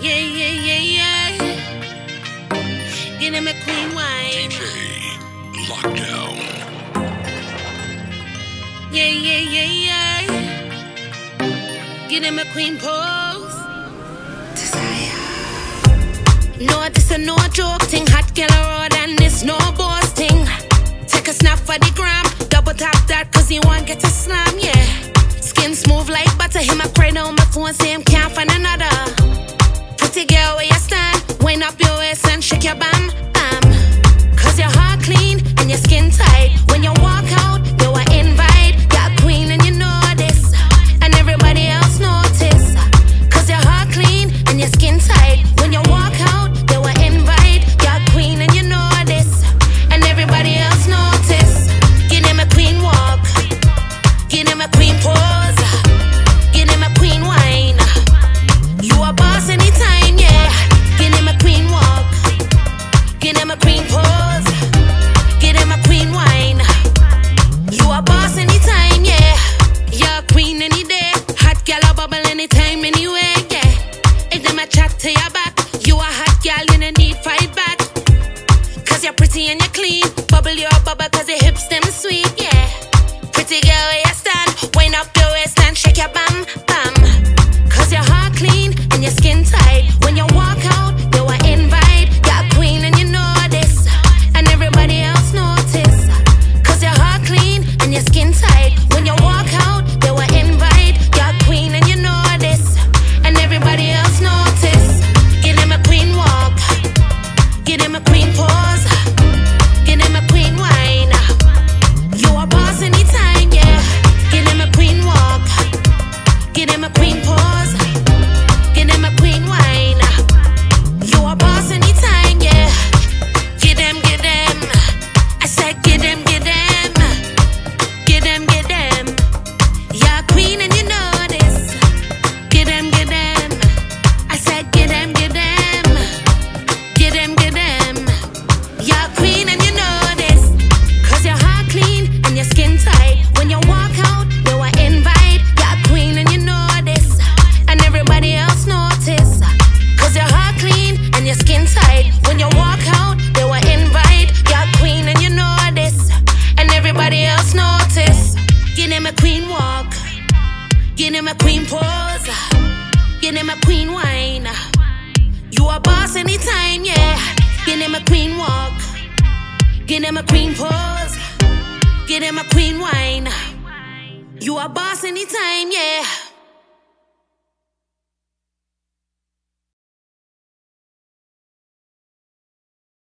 Yeah, yeah, yeah, yeah. Get him a queen wine. DJ Lokdwn. Yeah, yeah, yeah, yeah. Get him a queen pose. Desire. No, this a no joke thing. Hot girl road and this no boss thing. Take a snap for the gram. Double tap that cause you won't get a slam, yeah. Skin smooth like butter. Him a cry on my phone, say him can't find another to get where you stand. Wind up your to your back. You a hot gal. you don't need fight back. Cause you're pretty and you're clean. Bubble your bubble cause your hips them sweet, yeah. Pretty girl, where you stand. When name a queen pose. You name a queen wine. You a boss anytime, yeah. You name a queen walk. You name a queen pose. You name a queen wine. You a boss anytime, yeah.